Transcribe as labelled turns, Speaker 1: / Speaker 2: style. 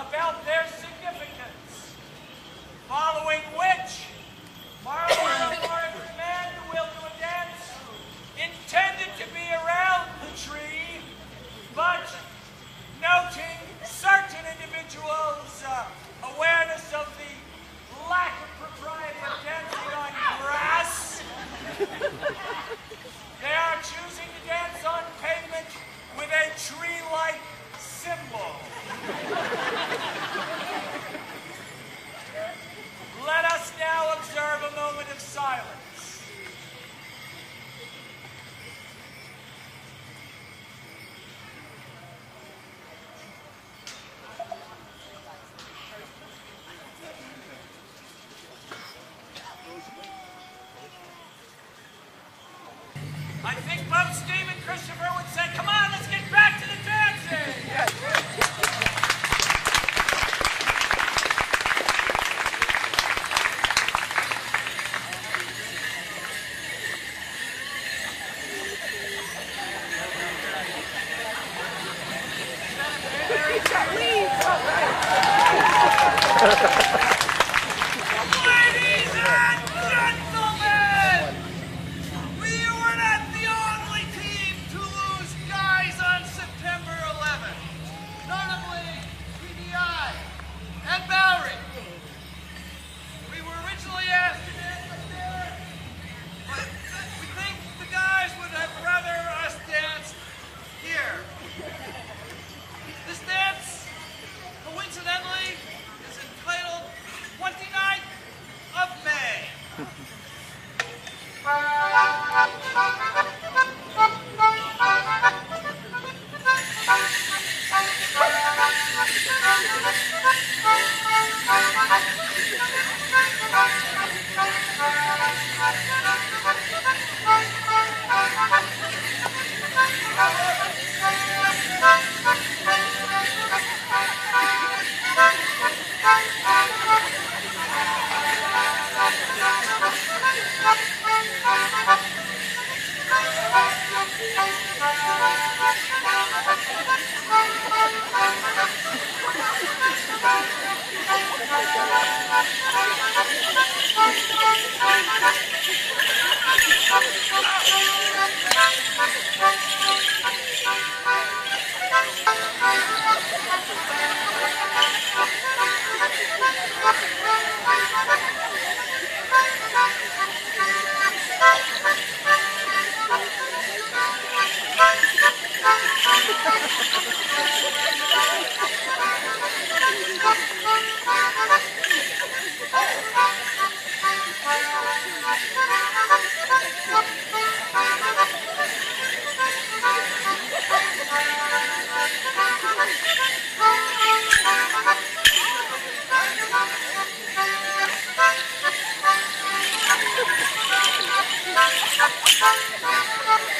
Speaker 1: Now, Val I think both Steve and Christopher ファンファ
Speaker 2: ン。